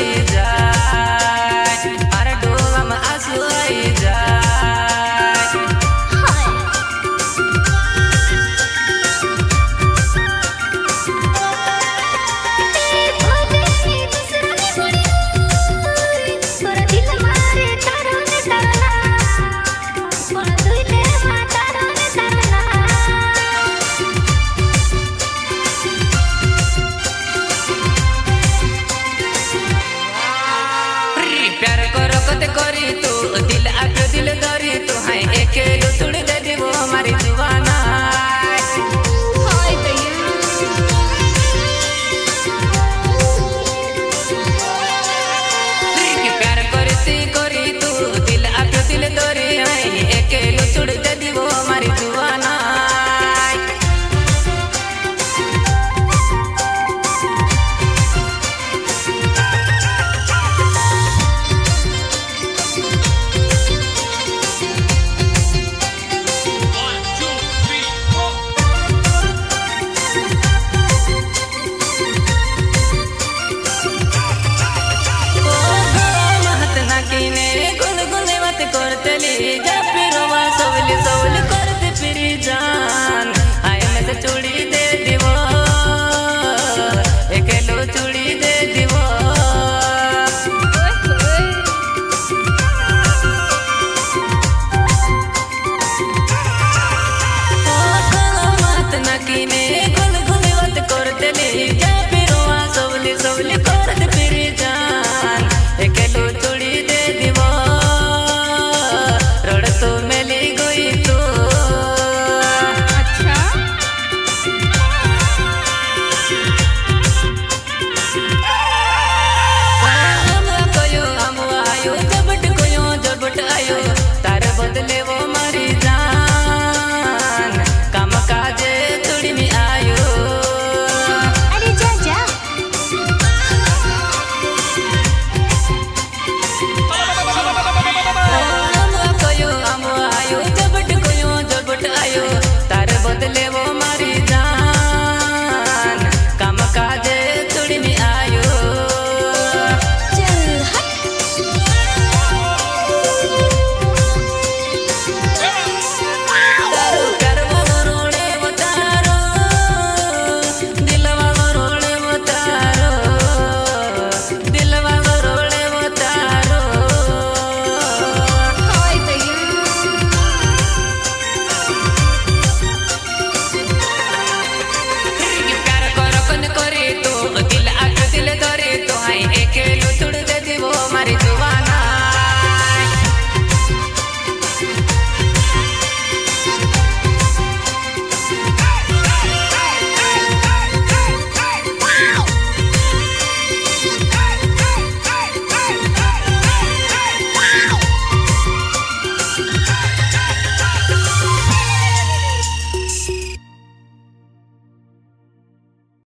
Saida.